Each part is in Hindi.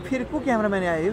फिर को क्यामराम्यान आयो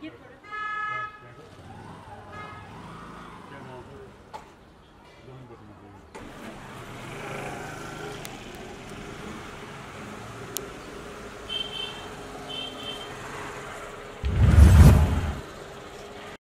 Get rid of